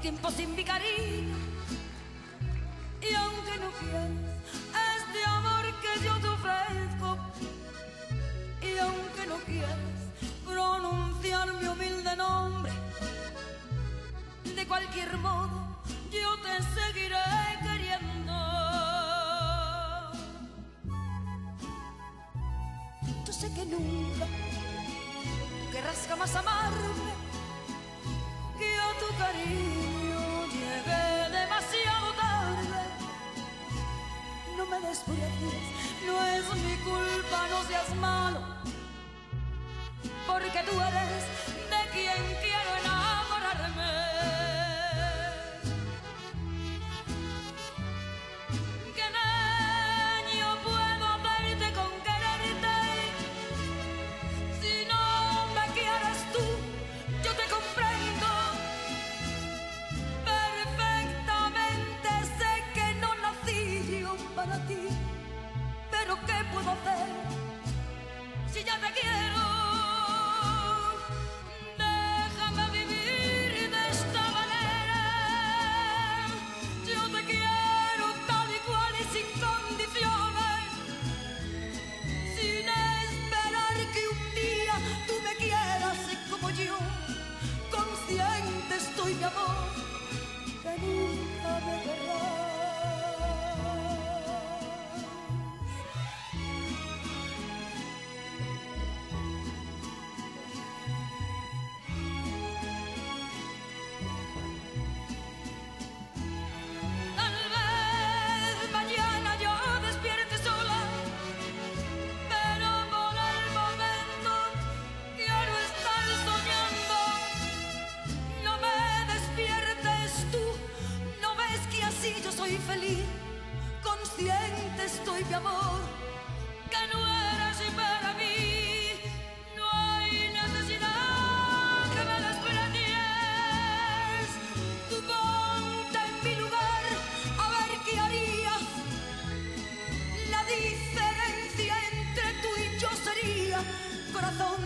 tiempo sin mi cariño. Y aunque no quieras este amor que yo te ofrezco, y aunque no quieras pronunciar mi humilde nombre, de cualquier modo yo te seguiré queriendo. Yo sé que nunca querrás jamás amarme, que a tu cariño pero ¿qué puedo hacer si ya te quiero? Estoy de amor, que no eres para mí. No hay necesidad que me desprecies. Tú ponte en mi lugar a ver qué harías. La diferencia entre tú y yo sería, corazón,